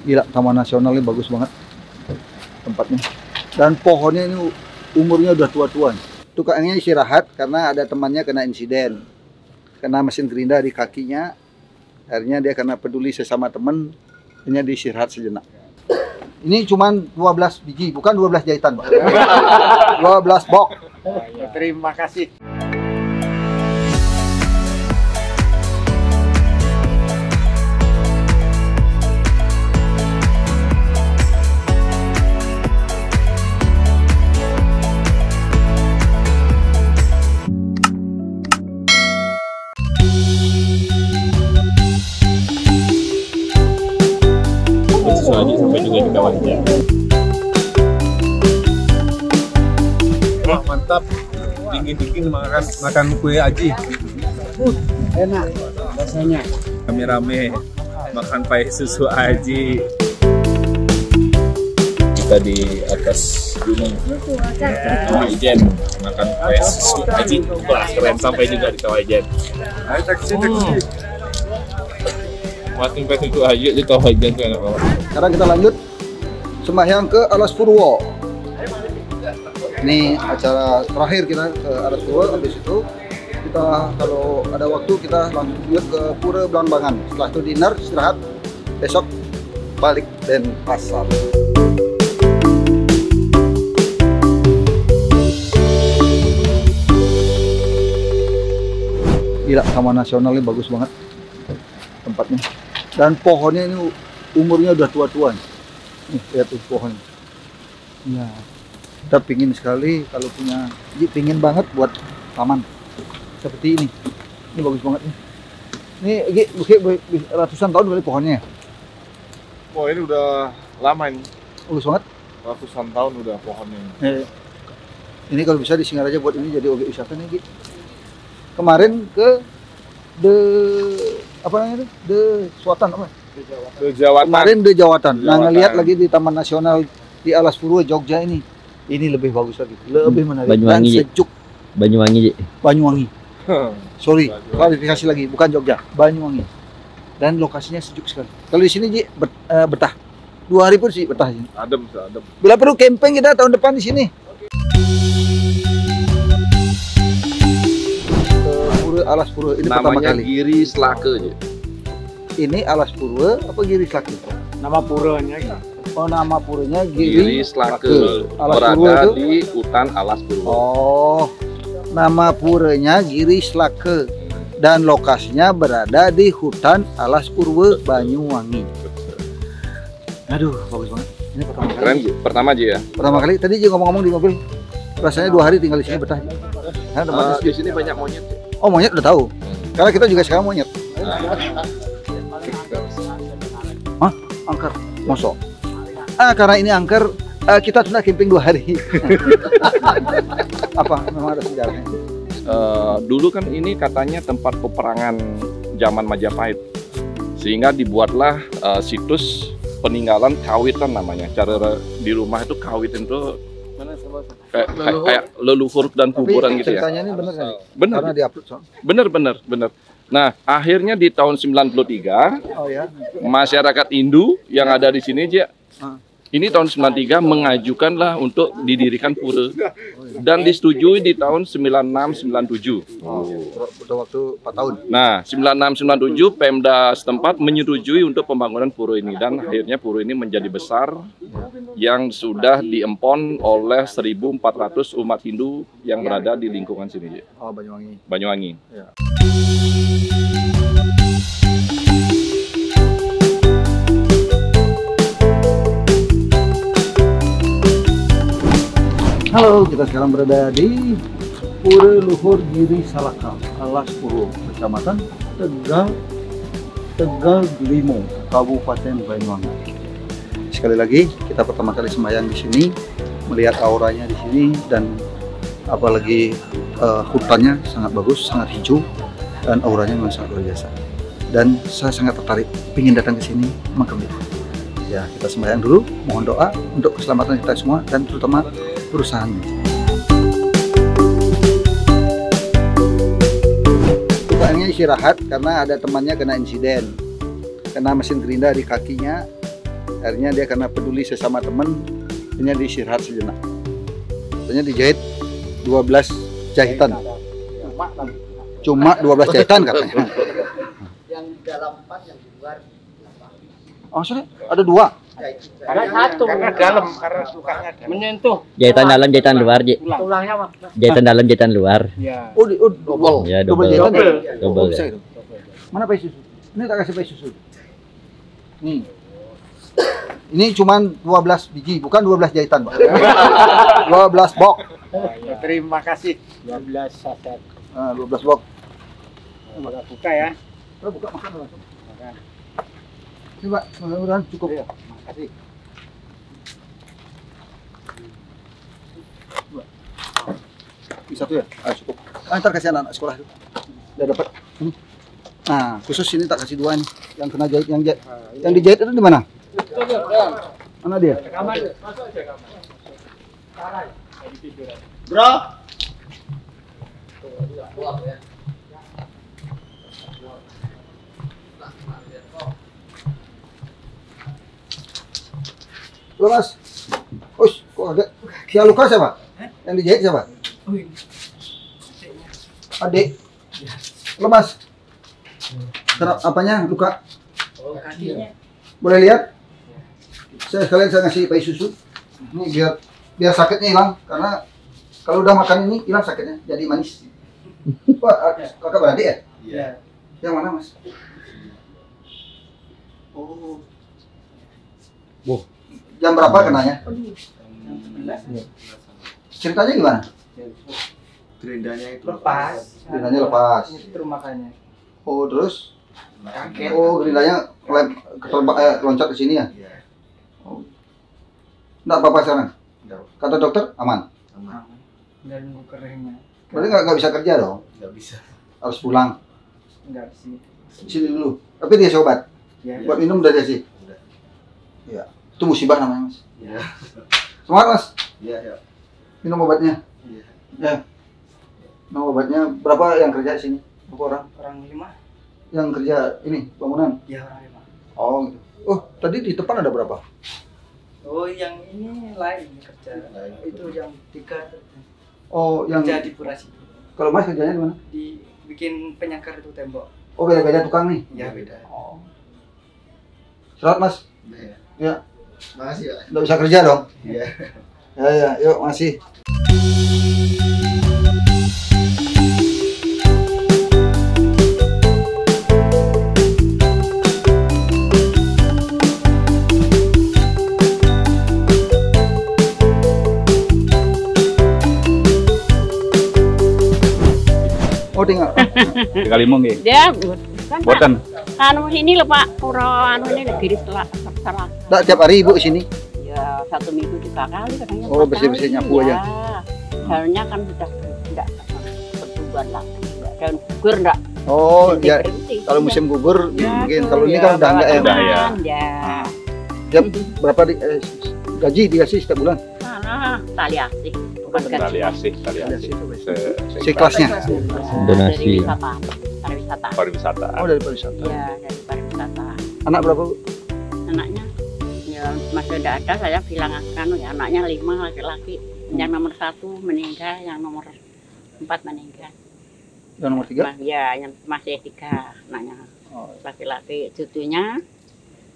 Gila, Taman Nasional ini bagus banget tempatnya. Dan pohonnya ini umurnya udah tua-tua. Tukangnya istirahat karena ada temannya kena insiden. Kena mesin gerinda di kakinya. Akhirnya dia karena peduli sesama teman, akhirnya diistirahat sejenak. Ini cuman 12 biji, bukan 12 jahitan, Pak. 12 box. Terima kasih. Dingin-dingin makan makan kue aji. Enak rasanya. Rame-rame makan pae susu aji. Kita di atas gunung Kawajen makan kue susu aji. Wah keren sampai juga di Kawajen. Ayo taksi taksi. Makan kue susu aji di Kawajen tuh enak banget. Sekarang kita lanjut sembahyang ke Alas Purwo. Ini acara terakhir kita ke Alas Purwo. Habis itu kita kalau ada waktu kita lanjut ke Pura Belambangan. Setelah itu dinner, istirahat. Besok balik dan pasar. Gila, Taman Nasional ini bagus banget tempatnya. Dan pohonnya ini umurnya udah tua-tua. Nih, lihat tuh pohon. Ya. Kita pingin sekali kalau punya, Ji, pingin banget buat taman seperti ini. Ini bagus banget nih. Ini Gi, Gi, Gi, ratusan tahun kali pohonnya. ya? Wah ini udah lama ini, Bagus banget. ratusan tahun udah pohonnya. ini. Ini kalau bisa di Singaraja buat ini jadi objek wisata nih, Gi. Kemarin ke de apa namanya itu? De Suatan apa? Udah Jawatan. Kemarin de Jawatan. Nah, Jawatan. ngelihat lagi di Taman Nasional di Alas Purwo Jogja ini. Ini lebih bagus lagi, lebih menarik dan Banyuwangi, Ji. sejuk Banyuwangi. Banyuwangi. Sorry, Banyuwangi. klarifikasi lagi, bukan Jogja, Banyuwangi. Dan lokasinya sejuk sekali. Kalau di sini Ji bet- eh, betah. Dua hari pun sih betah sini. adem, adem. Bila perlu camping kita tahun depan di sini. Pura Alas Purwo ini pertama namanya kali. Giri Slake Ji. Ini Alas Purwo apa Giri Slaki? Nama puranya gitu. Oh nama puranya Giri, Giri Slake berada itu? di hutan Alas Purwo. Oh, nama puranya Giri Slake dan lokasinya berada di hutan Alas Purwo Banyuwangi. Aduh, bagus banget. Ini pertama kali. Keren. Pertama Ji ya. Pertama kali tadi juga ngomong-ngomong di mobil. Rasanya dua hari tinggal di sini betah. Tempatnya Eh, di sini banyak monyet. Oh monyet udah tahu. Karena kita juga sekarang monyet. Hah? Angker? Mosok? Ah karena ini angker, eh, kita tunda camping dua hari. Apa? Memang ada sejarahnya. Eh, dulu kan ini katanya tempat peperangan zaman Majapahit. Sehingga dibuatlah eh, situs peninggalan kawitan namanya. Cara di rumah itu kawitan itu kayak, kayak, kayak leluhur dan kuburan gitu ya. ceritanya ini bener kan? Bener, Karena diupload soal. bener, bener, bener. Nah, akhirnya di tahun 93 Oh ya. masyarakat Hindu yang ada di sini aja Ah. Ini tahun 93 mengajukanlah untuk didirikan pura dan disetujui di tahun 9697. Oh, udah waktu 4 tahun. Nah, 9697 Pemda setempat menyetujui untuk pembangunan pura ini dan akhirnya pura ini menjadi besar yang sudah diempon oleh 1400 umat Hindu yang berada di lingkungan sini. Oh Banyuwangi. Banyuwangi. Halo, kita sekarang berada di Pura Luhur Giri Salakal, Alas Purwo, Kecamatan Tegal, Tegal Limo, Kabupaten Banyuwangi. Sekali lagi, kita pertama kali sembahyang di sini, melihat auranya di sini dan apalagi eh, hutannya sangat bagus, sangat hijau dan auranya memang sangat luar biasa. Dan saya sangat tertarik, ingin datang ke sini, itu. Ya, kita sembahyang dulu, mohon doa untuk keselamatan kita semua dan terutama perusahaan. Tukangnya istirahat karena ada temannya kena insiden. Kena mesin gerinda di kakinya. akhirnya dia karena peduli sesama teman akhirnya diistirahat sejenak akhirnya dijahit 12 jahitan cuma 12 jahitan katanya Yang dalam empat, yang di luar oh sorry ada dua Karena satu. Karena dalam, karena lukanya dalam. Menyentuh Jahitan dalam, jahitan luar, Ji. tulangnya mah. Jahitan dalam, jahitan luar. Iya. oh, oh double Ya, double double. ya? Double, ya. itu mana pai susu ini tak kasih pai susu nih ini cuman 12 biji bukan 12 jahitan pak 12 box Terima kasih. 12 saset. Ah, 12 box buka ya. Buka makan langsung. Ini Pak, mudah-mudahan cukup. Iya, makasih. Ini satu ya? Ah, cukup. Ah, ntar kasih anak-anak sekolah itu. Udah dapat. Ini. Nah, khusus ini tak kasih dua nih. Yang kena jahit, yang jahit. Yang dijahit itu di mana? Mana dia? Bro. Halo mas. Ush, kok agak Kia luka siapa? Yang dijahit siapa? Adik. Halo mas. Terap apanya luka? Boleh lihat? Saya sekalian saya ngasih pai susu. Ini biar biar sakitnya hilang karena kalau udah makan ini hilang sakitnya jadi manis. Wah, kakak beradik ya? Iya. Yang mana mas? Oh. Boh. Jam berapa kenanya? Ceritanya gimana? Gerindanya itu lepas. Gerindanya lepas. Itu makanya. Oh terus? Kaget. Oh gerindanya lem, keterba- eh, loncat ke sini ya? Oh. Nggak apa-apa sekarang? Kata dokter aman? Dan nunggu keringnya. Berarti nggak nggak bisa kerja dong? Enggak bisa. Harus pulang? Enggak sih. Sini dulu. Tapi dia obat? Ya. Buat minum udah dikasih? Iya. Itu musibah namanya mas. Iya. Semangat mas. Iya, iya. Minum obatnya. Iya. Ya. Minum obatnya. Berapa yang kerja di sini? Berapa orang? Orang lima? Yang kerja ini bangunan? Ya orang lima. Oh gitu. Oh tadi di depan ada berapa? Oh yang ini lain kerja. Itu yang tiga Oh yang kerja di Purasi. kalau mas kerjanya di mana? Di bikin penyangkar itu tembok. Oh beda-beda tukang nih. Ya beda. Oh. Selamat mas. Iya. Ya. Makasih ya. Nggak bisa kerja dong? Iya. Ya ya. Yuk masih. Oh tinggal. Tinggal limong nggih. Dia kan Pak, Boten. Anu ini lho Pak, pura anu ini lagi setelah setelah Nggak tiap hari ibu sini. ya satu minggu tiga kali kadangnya Oh, bersih-bersih nyapu ya. aja. Harusnya kan sudah tidak bertumbuhan lagi, enggak daun gugur enggak Oh ya. berhenti. Kalau musim gugur Ya, mungkin. Kalau ini kan udah enggak ya. Udah, ya. ya. Dia berapa di, eh, gaji dikasih setiap bulan? Ah, tali asih, bukan Tali gaji. asih, tali asih. Se- se- Sekelasnya. Donasi. Pariwisata. pariwisata. Oh dari pariwisata. Iya, dari pariwisata. Anak berapa? Bu? anaknya ya masih tidak ada saya bilang akan ya anaknya lima laki-laki yang nomor satu meninggal yang nomor empat meninggal Yang nomor tiga? Mas- ya yang masih tiga anaknya Oh. laki-laki cucunya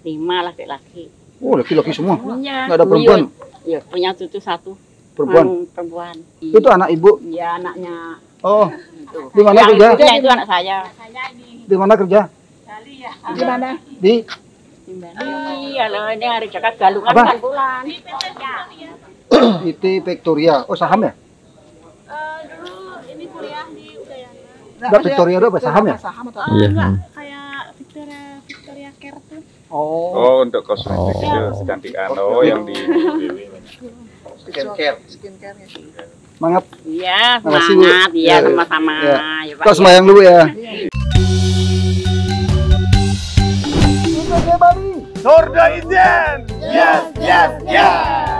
lima laki-laki Oh laki-laki semua. punya Nggak ada perempuan? ya punya cucu satu Perempuan. Hmm, perempuan Itu anak ibu. ya anaknya Oh di mana yang kerja? ibunya itu anak saya Di mana kerja? di mana Di di Bali ya loh ini hari Jakarta galungan Apa? kan bulan IT Victoria. Oh saham ya? dulu ini kuliah di Udayana. Enggak Victoria itu apa saham ya? Oh, Iya. enggak, kayak Victoria Victoria Care tuh. Oh. Oh, untuk kosmetik itu kecantikan. Oh, yang di Skincare. Semangat. Iya, Makasih, Bu. semangat. Iya, Ya, sama-sama. ya. Ya, Pak. Kita sembahyang dulu ya. Surga Ijen. Yes, yes, yes.